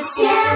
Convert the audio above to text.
Yeah.